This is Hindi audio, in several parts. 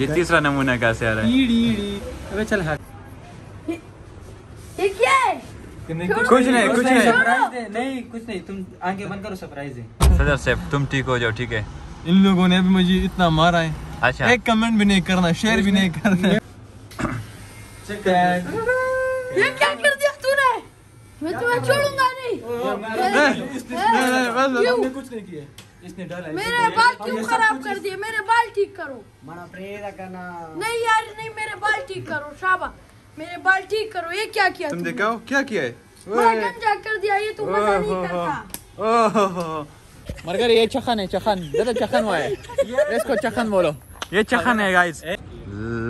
ये तीसरा नमूना कैसे आ रहा है ईड़ी ईड़ी अबे चल हट ये क्या है कुछ नहीं कुछ नहीं सरप्राइज़ दे नहीं कुछ नहीं तुम आँखें बंद करो सरप्राइज़ दे सदर साहब तुम ठीक हो जाओ ठीक है इन लोगों ने अभी मुझे इतना मारा है अच्छा एक कमेंट भी नहीं करना शेयर भी नहीं करना ये क्या कर दिया तूने मैं तुम्हें छोड़ूँगा नहीं? कुछ नहीं किया इसने डाला मेरे बाल क्यों खराब कर दिए? मेरे बाल ठीक करो। मना प्रेरा करना नहीं यार नहीं मेरे बाल ठीक करो शाबा मेरे बाल ठीक करो ये क्या किया तुम तुमने? दिखाओ क्या किया है? गंजा कर दिया ये तू मज़ा नहीं करता। ओहो। मगर ये चखन है चखन। दादा चखन हुआ है। इसको चखन बोलो। ये चखन है गाइस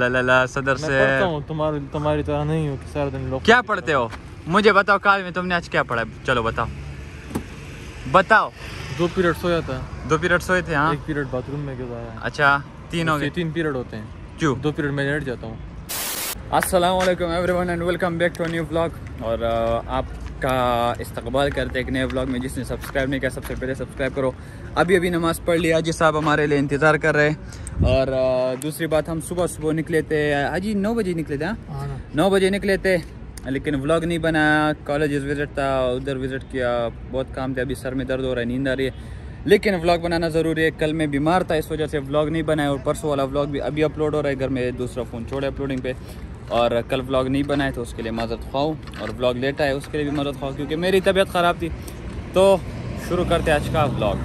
ला ला ला सदर मैं से। पढ़ता हूँ तुम्हारी तुम्हारी तरह नहीं हूँ कि सारा दिन लोग क्या पढ़ते हो? मुझे बताओ काल में तुमने आज क्या पढ़ा? चलो बताओ। बताओ। दो पीरियड सोया था दो पीरियड सोए थे हाँ? एक पीरियड बाथरूम में गुजारा अच्छा तीन हो गए। तीन पीरियड होते हैं। क्यों? दो पीरियड में लेट जाता हूँ। अस्सलाम वालेकुम everyone and welcome back to new vlog और आपका इस्तकबाल करते हैं एक नए ब्लॉग में जिसने सब्सक्राइब नहीं किया सबसे पहले सब्सक्राइब करो। अभी अभी नमाज़ पढ़ लिया जी साहब हमारे लिए इंतज़ार कर रहे हैं। और दूसरी बात हम सुबह सुबह निकले थे अजी नौ बजे निकले थे हाँ। नौ बजे निकले थे। लेकिन व्लॉग नहीं बनाया कॉलेज विज़िट था उधर विज़िट किया बहुत काम थे अभी सर में दर्द हो रहा है नींद आ रही है। लेकिन व्लॉग बनाना ज़रूरी है कल मैं बीमार था इस वजह से व्लॉग नहीं बनाया और परसों वाला व्लॉग भी अभी अपलोड हो रहा है घर में दूसरा फ़ोन छोड़े अपलोडिंग पे। और कल व्लॉग नहीं बनाए तो उसके लिए मदद खाओ और व्लॉग लेट आए उसके लिए भी मदद खाओ क्योंकि मेरी तबीयत ख़राब थी। तो शुरू करते आज का व्लॉग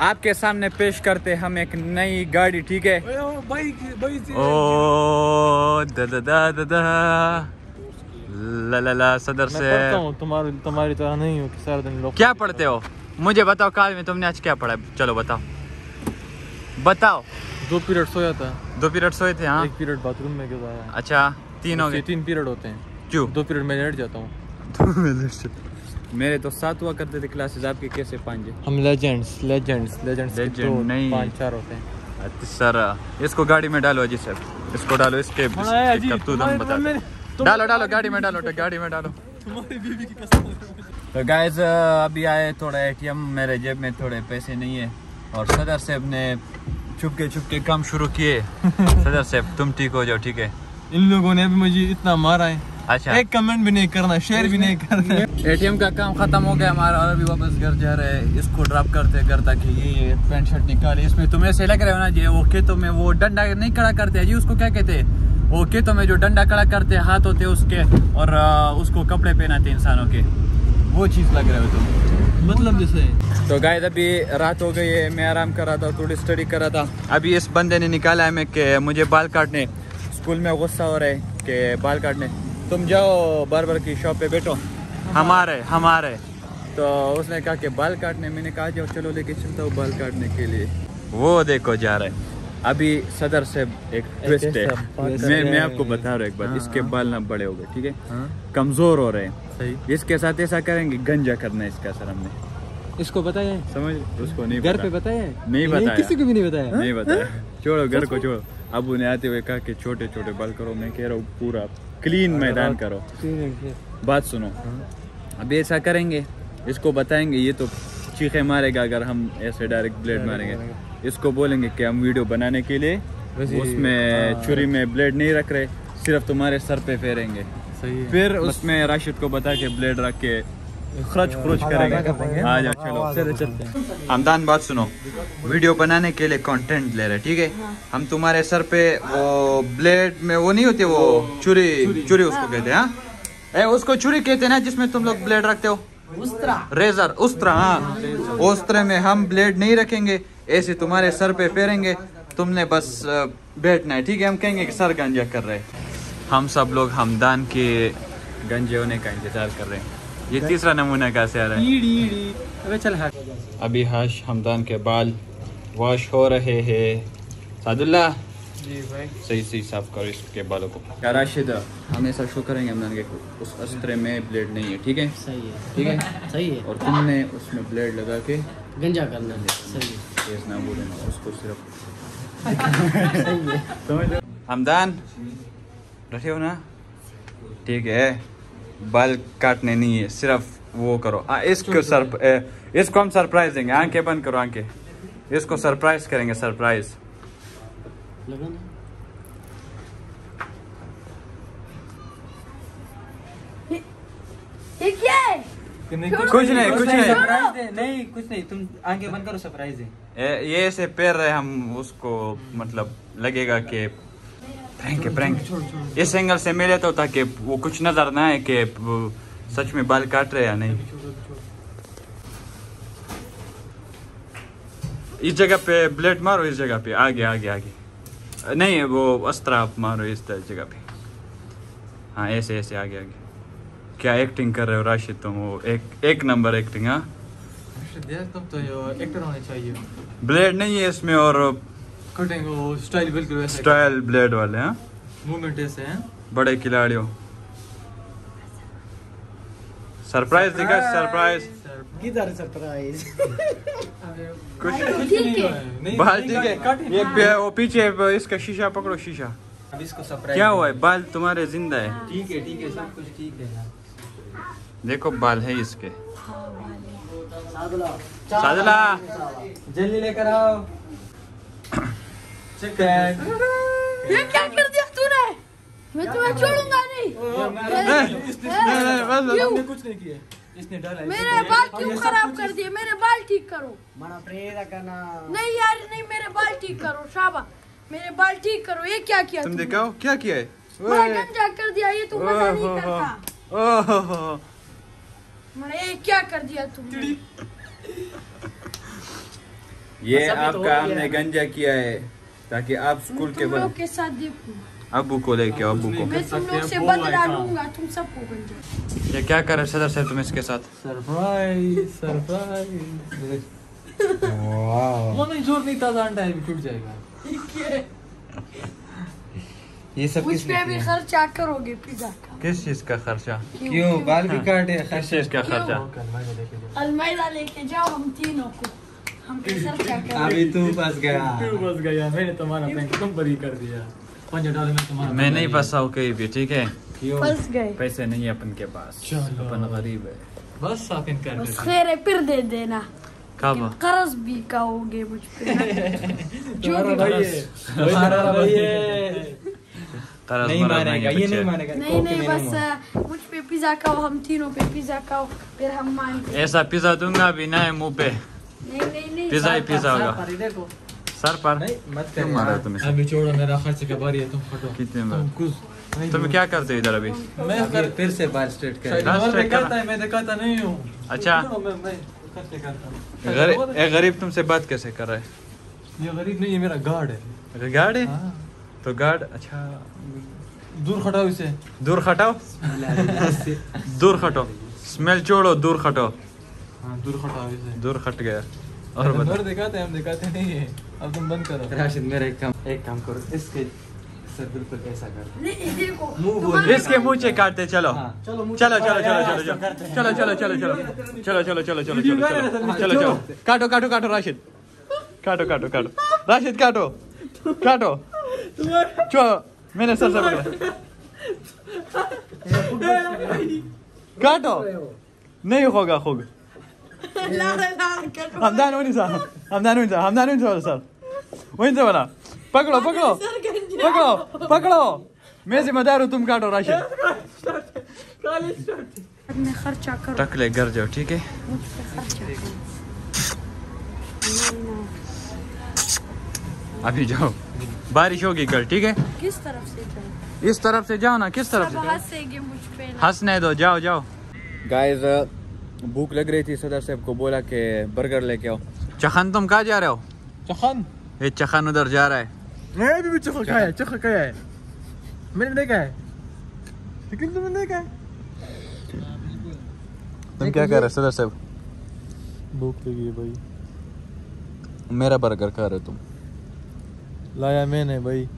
आपके सामने पेश करते हम एक नई गाड़ी ठीक है? ओ दा दा दा दा दा। ला ला ला सदर से। तुम्हारी तुम्हारी तरह नहीं हूँ कि सारा दिन लोग क्या पढ़ते हो। मुझे बताओ काल में तुमने आज क्या पढ़ा? चलो बताओ। बताओ। दो पीरियड सोया था दो पीरियड सोए थे हाँ? एक पीरियड बाथरूम में गुजारा अच्छा तीन हो गए। तीन पीरियड होते हैं। क्यों? दो पीरियड में लेट जाता हूँ। मेरे तो सात हुआ करते थे क्लासेस आपके कैसे पाँच? हम लेजेंड्स लेजेंड्स लेजेंड्स नहीं। पाँच चार होते हैं। अच्छा सर इसको गाड़ी में डालो अजी सर। इसको डालो इसके इसके हैं। डालो डालो गाड़ी में डालो गाड़ी में डालो। तो गाइज़ अभी आए थोड़ा एटीएम मेरे जेब में थोड़े पैसे नहीं है। और सदर साहब ने चुपके चुपके काम शुरू किए। सदर साहब तुम ठीक हो जाओ ठीक है? इन लोगों ने अभी मुझे इतना मारा है। अच्छा। एक कमेंट भी नहीं करना शेयर भी नहीं करना। एटीएम का काम खत्म हो गया हमारा और अभी वापस घर जा रहे हैं। इसको ड्रॉप करते करता कि ये पैंट शर्ट निकाले। इसमें तुम्हें ऐसे लग रहे हो ना जी वो खेतों में वो डंडा नहीं खड़ा करते जी उसको क्या कहते हैं? वो खेतों में जो डंडा कड़ा करते हैं हाथ होते हैं उसके और उसको कपड़े पहनाते इंसानों के। वो चीज़ लग रहे हो तुम मतलब जैसे तो गाय अभी रात हो गई है मैं आराम कर रहा था थोड़ी स्टडी कर रहा था। अभी इस बंदे ने निकाला है मैं कि मुझे बाल काटने। स्कूल में गुस्सा हो रहा है कि बाल काटने। तुम जाओ बार की शॉप पे बैठो। हमारे हमारे। तो उसने कहा कि बाल काटने मैंने कहा जाओ चलो लेके चलता हूँ बाल काटने के लिए। वो देखो जा रहा है। अभी सदर से एक ट्विस्ट है। मैं मैं आपको बता रहा हूँ एक बार इसके बाल ना बड़े हो गए ठीक है? कमज़ोर हो रहे हैं। सही। इसके साथ ऐसा करेंगे गंजा करना है इसका सर हमने। इसको बताया समझ? उसको नहीं घर पे बताया नहीं बताया। किसी को भी नहीं बताया। नहीं बताया। छोड़ो घर को छोड़ो। अब उन्हें आते हुए कहा कि छोटे छोटे बाल करो। मैं कह रहा हूँ पूरा क्लीन मैदान करो। बात सुनो। अब ऐसा करेंगे इसको बताएँगे ये तो चीखे मारेगा अगर हम ऐसे डायरेक्ट ब्लेड मारेंगे। इसको बोलेंगे कि हम वीडियो बनाने के लिए। उसमें हाँ। छुरी में ब्लेड नहीं रख रहे सिर्फ़ तुम्हारे सर पे फेरेंगे। सही है। फिर उसमें राशिद को बता के ब्लेड रख के खर्च खुरुच करेंगे। आ जाओ चलो चलो चलते हमदान बात सुनो। वीडियो बनाने के लिए कंटेंट ले रहे ठीक है? हम तुम्हारे सर पे वो ब्लेड में वो नहीं होती वो छुरी छुरी। उसको कहते हैं हाँ? ए उसको छुरी कहते हैं ना जिसमें तुम लोग ब्लेड रखते हो? रेजर उस्त्रा हाँ। उस्त्रे में हम ब्लेड नहीं रखेंगे। ऐसे तुम्हारे सर पे फेरेंगे तुमने बस बैठना है। ठीक है हम कहेंगे कि सर गंजा कर रहे हैं। हम सब लोग हमदान के गंजे होने का इंतज़ार कर रहे हैं। ये तीसरा नमूना कैसे आ रहा है? अबे चल अभी हाश हमदान के बाल वॉश हो रहे हैं। सादुल्ला जी भाई। सही सही साफ़ करो इसके बालों को। क्या राशिद हम ऐसा शो करेंगे हमदान के उस अस्त्रे में ब्लेड नहीं है ठीक है? सही है। ठीक है? सही है। और तुमने उसमें ब्लेड लगा के गंजा करना है। सही है। केस ना बोले उसको सिर्फ़ हमदान। रखे हो ना? ठीक है। बाल काटने नहीं है सिर्फ़ वो करो। आ, इसको सर इसको हम सरप्राइज़ देंगे। आँखें बंद करो आँखें। इसको सरप्राइज़ करेंगे सरप्राइज़ कुछ नहीं कुछ नहीं। नहीं कुछ नहीं। तुम आगे बंद करो सरप्राइज़ है ये ऐसे पैर रहे हम उसको मतलब लगेगा कि प्रैंक है प्रैंक इस एंगल से मिले तो ताकि वो कुछ नज़र ना आए कि सच में बाल काट रहे या नहीं। इस जगह पे ब्लेड मारो इस जगह पे। आगे आगे आगे। नहीं वो अस्त्र आप मारो इस जगह पे। हाँ ऐसे ऐसे आगे आगे। क्या एक्टिंग कर रहे हो राशिद तुम? वो एक एक नंबर एक्टिंग हाँ? यार तो एक्टर होने चाहिए। ब्लेड नहीं है इसमें और कटिंग वो स्टाइल बिल्कुल स्टाइल ब्लेड वाले हाँ? मूवमेंट ऐसे हैं। बड़े खिलाड़ियों। सरप्राइज़ दिखा सरप्राइज़ किधर सरप्राइज़ कुछ नहीं। बाल ठीक है ये वो पीछे इसका शीशा पकड़ो शीशा। अब इसको सरप्राइज़ क्या हुआ है? बाल तुम्हारे ज़िंदा है। ठीक है ठीक है सब कुछ ठीक है देखो बाल है इसके। सादला। सादला जल्दी लेकर आओ। चिकन। ये क्या कर दिया तूने? मैं तुम्हें छोड़ूँगा नहीं। बस। कुछ नहीं किया। इसने डाला मेरे बाल क्यों खराब कर दिए? मेरे बाल ठीक करो। मना प्रेरा करना। नहीं यार नहीं मेरे बाल ठीक करो शाबा मेरे बाल ठीक करो। ये क्या किया तुम तुमने? दिखाओ क्या किया है? गंजा कर दिया ये तो मज़ा नहीं करता। ये क्या कर दिया तुमने? ये भी तो आपका हमने गंजा किया है ताकि आप स्कूल के बाद के साथ देखूँ। अब्बू को लेके अब्बू को। मैं तुम लोग से बदला लूँगा तुम सबको गंजा। ये क्या कर रहे सदर साहब तुम इसके साथ? Surprise surprise. वाह। नहीं ज़ोर नहीं था अंडा है टूट जाएगा। ये सब मुझ पे भी खर्चा करोगे पिज्जा का? किस चीज़ का खर्चा? क्यों? बाल भी काटे किस चीज़ का खर्चा? कल लेके जाओ। हम तीनों को। खर्चा अभी तू फंस गया। तू बस गया? मैंने तुम्हारा बैंक तुम ही कर दिया। में तुम्हारा मैं नहीं फंसा हूँ कहीं भी ठीक है? फंस गए। पैसे नहीं है अपन के पास। चलो। अपन गरीब है। बस साफ़ इनकार बस कर खैर फिर दे देना। कब? कर्ज भी कहोगे मुझ पे। जो भी भाई है तुम्हारा भाई है कर्ज नहीं मानेगा ये नहीं मानेगा नहीं नहीं बस मुझ पे पिज्जा खाओ हम तीनों पे पिज्जा खाओ फिर हम मानेंगे ऐसा पिज्जा दूँगा भी ना है मुँह पे नहीं नहीं नहीं पिज्जा ही पिज्जा होगा सर पर नहीं मत क्यों मारा तुम इसे अभी छोड़ो मेरा खर्च का बारी है तुम फटो कितने तुम में कुछ तुम क्या करते हो इधर अभी मैं कर फिर से बाल स्ट्रेट कर दिखाता है मैं दिखाता नहीं हूँ अच्छा। छोड़ो, मैं मैं करता हूँ गरीब तुमसे बात कैसे कर रहा है ये गरीब नहीं ये मेरा गार्ड है गार्ड है हाँ। तो गार्ड अच्छा। दूर खटाओ इसे। दूर खटाओ? दूर खटो। स्मेल छोड़ो दूर खटो। हाँ दूर खटाओ इसे। दूर खट गया। और बता। दिखाते हम दिखाते नहीं है। अब तुम बंद करो। राशिद मेरा एक काम एक काम करो इसके सर बिल्कुल ऐसा कर मुँह बोल। इसके मुँह से काटते चलो। हाँ। चलो मुझे चलो चलो चलो चलो चलो। चलो चलो चलो चलो। चलो चलो चलो चलो चलो चलो। चलो। काटो काटो काटो राशिद। काटो काटो काटो। राशिद काटो। काटो। चो मैंने सर से काटो। नहीं होगा लारे हमदान होनी सर, हमदान सर, हमदान होनी सर वहीं से बना पकड़ो पकड़ो पकड़ो पकड़ो। मैं जिम्मेदार हूँ, तुम काटो, राशिद। मैं खर्चा करो टकले घर जाओ, ठीक है मुझ पे खर्चा करो नहीं, नहीं। अभी जाओ। बारिश होगी कल ठीक है? किस तरफ़ से इस तरफ़ से जाओ ना किस तरफ़ से। हंसने दो जाओ जाओ। गाइस भूख लग रही थी सदर साहब को बोला कि बर्गर लेके आओ। चखन तुम कहाँ जा रहे हो? चखन? ये चखन उधर जा रहा है। मैं भी चखा खाया है चखा खाया है। मैंने देखा है। लेकिन तुमने देखा है। तुम क्या कर रहे हो सदर साहब? भूख लगी है भाई। मेरा बर्गर खा रहे हो तुम। लाया मैंने भाई।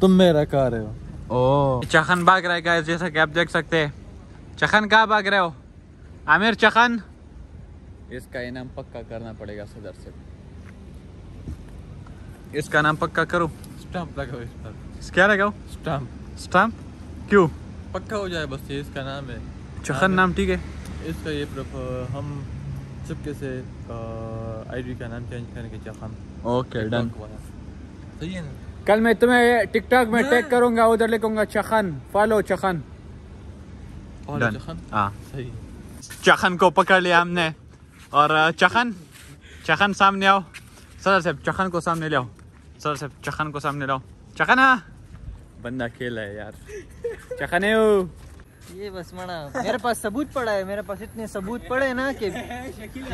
तुम मेरा खा रहे हो। ओ। चखन भाग रहा है गाइस जैसा कि आप देख सकते हैं। चखन कहाँ भाग रहे हो? आमिर चखन। इसका इनाम पक्का करना पड़ेगा सदर से। इसका नाम पक्का करो। स्टैंप लगाओ इस पर। क्या लगाओ? स्टैंप स्टैम्प क्यों? पक्का हो जाए बस ये इसका नाम है। चखन नाम ठीक है। इसका ये हम चुपके से आईडी का नाम चेंज करेंगे चखन। ओके डन सही है ना? कल मैं तुम्हें टिकटॉक में टैग करूँगा उधर लिखूँगा चखन फॉलो चखन. चखन? हाँ। सही चखन को पकड़ लिया हमने। और चखन? चखन सामने आओ। सर साहब चखन को सामने ले आओ। सर साहब चखन को सामने लाओ। चखन हाँ? बंदा खेला है यार। चखन है ये बस मना। मेरे पास सबूत पड़ा है मेरे पास इतने सबूत पड़े ना कि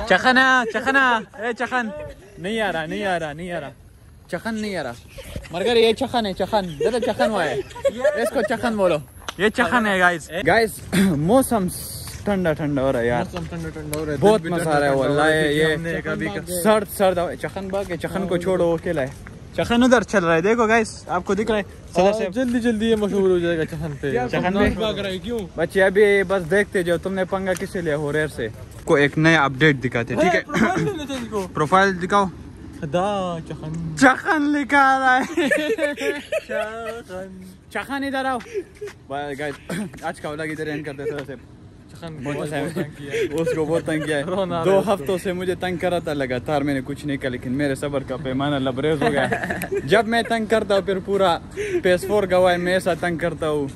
चखन हाँ चखन हाँ। ए चखन। नहीं आ रहा नहीं आ रहा नहीं आ रहा। चखन नहीं आ रहा मगर ये चखन है चखन दादा चखन हुआ है इसको चखन बोलो ये चखन है गाइस गाइस मौसम ठंडा ठंडा हो रहा है यार मौसम ठंडा ठंडा हो रहा है बहुत मज़ा आ रहा है हो वल्लाह ये हमने कभी का सर्द सर्द चखन बाग है चखन को छोड़ो अकेला है चखन उधर चल रहा है देखो गाइस आपको दिख रहा है सदर से जल्दी जल्दी ये मशहूर हो जाएगा चखन पे। चखन पे? भाग रहा है क्यों? बच्चे अभी बस देखते जाओ तुमने पंगा किसे लिया हो रेर से? को एक नया अपडेट दिखाते ठीक है? प्रोफ़ाइल दिखाओ। चखन चखन लिखा रहा है चखन इधर आओ गाइस आज का व्लॉग इधर एंड करते सर से चखन बहुत तंग किया है। उसको बहुत तंग किया है दो हफ्तों से मुझे तंग कर रहा था लगातार मैंने कुछ नहीं किया लेकिन मेरे सबर का पैमाना लबरेज हो गया जब मैं तंग करता हूँ फिर पूरा पेस फोर गवाह मैं ऐसा तंग करता हूँ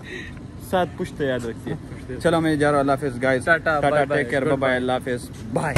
साथ पुश्ते याद रखिए चलो मैं जा रहा हूँ अल्लाह हाफिज guys tata, take care. Bye अल्लाह हाफिज बाय